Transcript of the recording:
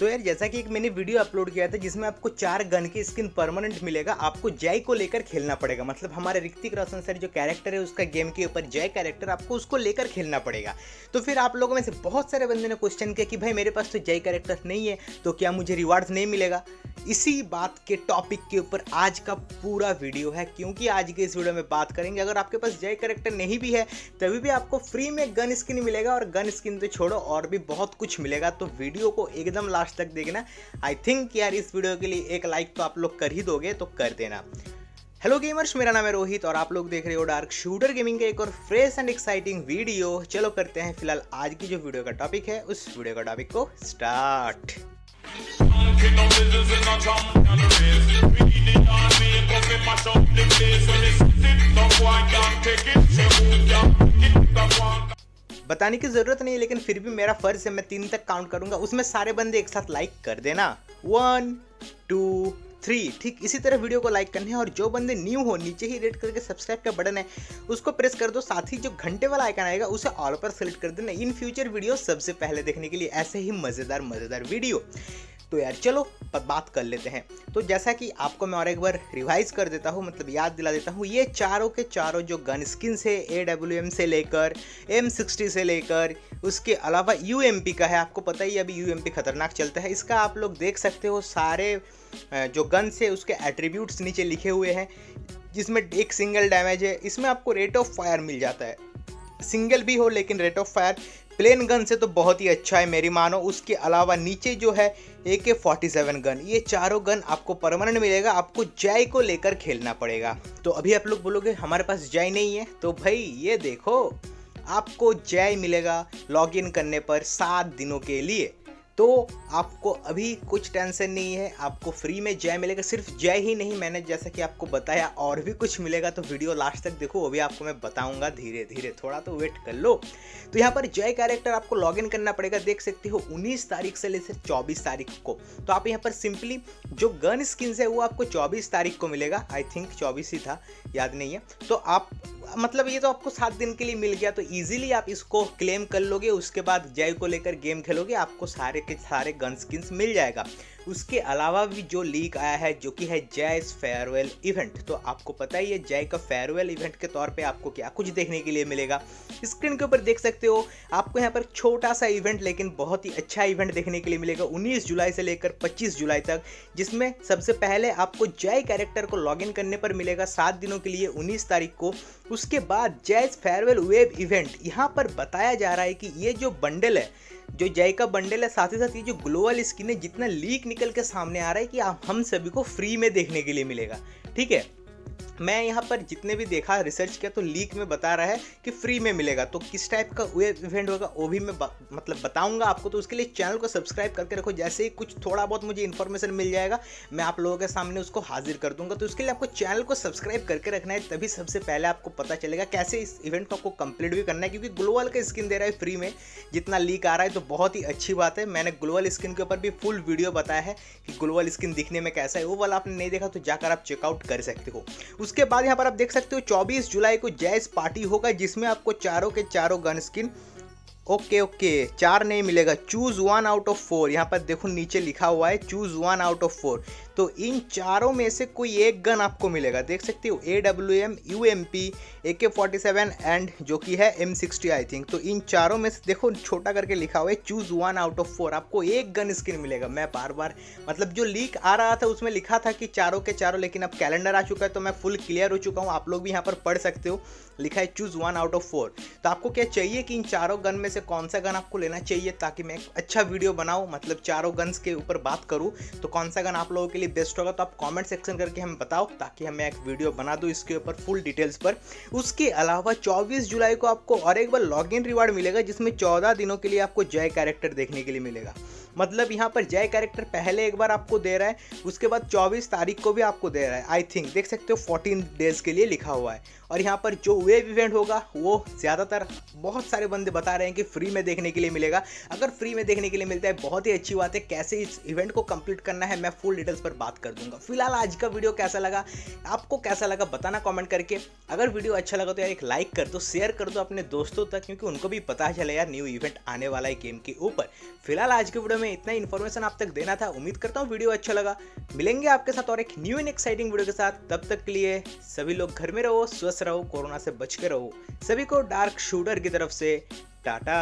तो यार, जैसा कि एक मैंने वीडियो अपलोड किया था जिसमें आपको चार गन की स्किन परमानेंट मिलेगा, आपको जय को लेकर खेलना पड़ेगा। मतलब हमारे ऋतिक रोशन सर जो कैरेक्टर है उसका गेम के ऊपर जय कैरेक्टर आपको उसको लेकर खेलना पड़ेगा। तो फिर आप लोगों में से बहुत सारे बंदे ने क्वेश्चन किया कि भाई, मेरे पास तो जय कैरेक्टर नहीं है तो क्या मुझे रिवार्ड्स नहीं मिलेगा? इसी बात के टॉपिक के ऊपर आज का पूरा वीडियो है, क्योंकि आज के इस वीडियो में बात करेंगे। अगर आपके पास जय करेक्टर नहीं भी है, तभी भी आपको फ्री में गन स्किन मिलेगा और गन स्किन तो छोड़ो और भी बहुत कुछ मिलेगा। तो वीडियो को एकदम लास्ट तक देखना। आई थिंक यार इस वीडियो के लिए एक लाइक तो आप लोग कर ही दोगे तो कर देना। हेलो गेमर्स मेरा नाम है रोहित और आप लोग देख रहे हो डार्क शूटर गेमिंग का एक और फ्रेश एंड एक्साइटिंग वीडियो चलो करते हैं फ़िलहाल आज की जो वीडियो का टॉपिक है, उस वीडियो का टॉपिक को स्टार्ट बताने की ज़रूरत नहीं है लेकिन फिर भी मेरा फ़र्ज़ है, मैं तीन तक काउंट करूँगा। उसमें सारे बंदे एक साथ लाइक कर देना। वन टू थ्री ठीक, इसी तरह वीडियो को लाइक करने है और जो बंदे न्यू हो, नीचे ही रेड करके सब्सक्राइब का बटन है, उसको प्रेस कर दो। साथ ही जो घंटे वाला आइकन आएगा, उसे ऑल पर सेलेक्ट कर देना। इन फ्यूचर वीडियो सबसे पहले देखने के लिए ऐसे ही मज़ेदार मज़ेदार वीडियो तो यार चलो बात कर लेते हैं। तो जैसा कि आपको मैं और एक बार रिवाइज कर देता हूँ मतलब याद दिला देता हूँ, ये चारों के चारों जो गन स्किन से ए डब्ल्यू एम से लेकर एम सिक्सटी से लेकर, उसके अलावा यू एम पी का है, आपको पता ही अभी यू एम पी खतरनाक चलता है। इसका आप लोग देख सकते हो, सारे जो गन से उसके एट्रीब्यूट्स नीचे लिखे हुए हैं, जिसमें एक सिंगल डैमेज है, इसमें आपको रेट ऑफ़ फायर मिल जाता है। सिंगल भी हो, लेकिन rate of fire plain gun से तो बहुत ही अच्छा है मेरी मानो। उसके अलावा नीचे जो है ए के फोर्टी सेवन गन ये चारों गन आपको परमानेंट मिलेगा, आपको जय को लेकर खेलना पड़ेगा। तो अभी आप लोग बोलोगे, हमारे पास जय नहीं है? तो भाई, ये देखो, आपको जय मिलेगा लॉग इन करने पर सात दिनों के लिए। तो आपको अभी कुछ टेंशन नहीं है, आपको फ्री में जय मिलेगा। सिर्फ़ जय ही नहीं, मैंने जैसा कि आपको बताया और भी कुछ मिलेगा तो वीडियो लास्ट तक देखो, वो भी आपको मैं बताऊँगा धीरे धीरे। थोड़ा तो वेट कर लो। तो यहाँ पर जय कैरेक्टर आपको लॉगिन करना पड़ेगा, देख सकते हो 19 तारीख से लेकर 24 तारीख को। तो आप यहाँ पर सिंपली जो गन स्किन है, वो आपको 24 तारीख को मिलेगा। आई थिंक 24 ही था, याद नहीं है। तो आप मतलब ये तो आपको सात दिन के लिए मिल गया तो ईजिली आप इसको क्लेम कर लोगे, उसके बाद जय को लेकर गेम खेलोगे, आपको सारे के सारे गन स्किन्स मिल जाएगा। उसके अलावा भी जो लीक आया है, जो कि है जयस फेयरवेल इवेंट तो आपको पता ही है, जय का फेयरवेल इवेंट के तौर पे आपको क्या कुछ देखने के लिए मिलेगा। स्क्रीन के ऊपर देख सकते हो, आपको यहाँ पर छोटा सा इवेंट लेकिन बहुत ही अच्छा इवेंट देखने के लिए मिलेगा। 19 जुलाई से लेकर 25 जुलाई तक, जिसमें सबसे पहले आपको जय कैरेक्टर को लॉगिन करने पर मिलेगा सात दिनों के लिए, उन्नीस तारीख को। उसके बाद जयस फेयरवेल वेब इवेंट यहाँ पर बताया जा रहा है कि ये जो बंडल है, जो जय का बंडल है, साथ ही साथ ये जो ग्लोबल स्किन है, जितना लीक निकल के सामने आ रहा है कि आप हम सभी को फ्री में देखने के लिए मिलेगा। ठीक है? मैं यहाँ पर जितने भी देखा रिसर्च किया तो लीक में बता रहा है कि फ्री में मिलेगा। तो किस टाइप का वेब इवेंट होगा, वो भी मैं मतलब बताऊँगा आपको। तो उसके लिए चैनल को सब्सक्राइब करके रखो। जैसे ही कुछ थोड़ा बहुत मुझे इन्फॉर्मेशन मिल जाएगा, मैं आप लोगों के सामने उसको हाजिर कर दूँगा। तो उसके लिए आपको चैनल को सब्सक्राइब करके रखना है, तभी सबसे पहले आपको पता चलेगा कैसे इस इवेंट को आपको कंप्लीट भी करना है, क्योंकि ग्लोबल का स्किन दे रहा है फ्री में। जितना लीक आ रहा है तो बहुत ही अच्छी बात है। मैंने ग्लोबल स्किन के ऊपर भी फुल वीडियो बताया है कि ग्लोबल स्किन दिखने में कैसा है। वो वाला आपने नहीं देखा तो जाकर आप चेकआउट कर सकते हो। उसके बाद यहाँ पर आप देख सकते हो 24 जुलाई को जैस पार्टी होगा, जिसमें आपको चारों के चारों गन स्किन ओके ओके, चार नहीं मिलेगा। Choose one out of four यहाँ पर देखो नीचे लिखा हुआ है choose one out of four तो इन चारों में से कोई एक गन आपको मिलेगा। देख सकते हो A W M U M P A K forty seven and जो कि है एम सिक्सटी आई थिंक तो इन चारों में से देखो, छोटा करके लिखा हुआ है choose one out of four आपको एक गन स्किन मिलेगा। मैं बार बार मतलब जो लीक आ रहा था, उसमें लिखा था कि चारों के चारों, लेकिन अब कैलेंडर आ चुका है तो मैं फुल क्लियर हो चुका हूँ। आप लोग भी यहाँ पर पढ़ सकते हो। लिखा है choose one out of four तो आपको क्या चाहिए कि इन चारों गन में से कौन सा गन आपको लेना चाहिए ताकि मैं एक अच्छा वीडियो बनाऊँ? मतलब चारों गन्स के ऊपर बात करूँ। तो कौन सा गन आप लोगों के लिए बेस्ट होगा तो आप कॉमेंट सेक्शन करके हमें बताओ ताकि हम एक वीडियो बना दूँ इसके ऊपर फुल डिटेल्स पर। उसके अलावा 24 जुलाई को आपको और एक बार लॉग रिवार्ड मिलेगा जिसमें 14 दिनों के लिए आपको जय कैरेक्टर देखने के लिए मिलेगा। मतलब यहाँ पर जय कैरेक्टर पहले एक बार आपको दे रहा है, उसके बाद 24 तारीख को भी आपको दे रहा है। आई थिंक देख सकते हो 14 डेज़ के लिए लिखा हुआ है। और यहाँ पर जो वेब इवेंट होगा, वो ज़्यादातर बहुत सारे बंदे बता रहे हैं कि फ्री में देखने के लिए मिलेगा। अगर फ्री में देखने के लिए मिलता है, बहुत ही अच्छी बात है, कैसे इस इवेंट को कंप्लीट करना है, मैं फुल डिटेल्स पर बात कर दूँगा। फ़िलहाल आज का वीडियो कैसा लगा, आपको कैसा लगा, बताना कमेंट करके। अगर वीडियो अच्छा लगा तो यार एक लाइक कर दो शेयर कर दो अपने दोस्तों तक, क्योंकि उनको भी पता चले यार न्यू इवेंट आने वाला है गेम के ऊपर। फ़िलहाल आज के वीडियो में इतना इन्फॉर्मेशन आप तक देना था। उम्मीद करता हूँ वीडियो अच्छा लगा। मिलेंगे आपके साथ और एक न्यू एंड एक्साइटिंग वीडियो के साथ। तब तक के लिए सभी लोग घर में रहो, स्वस्थ रहो, कोरोना से बच के रहो। सभी को डार्क शूटर की तरफ़ से, टाटा।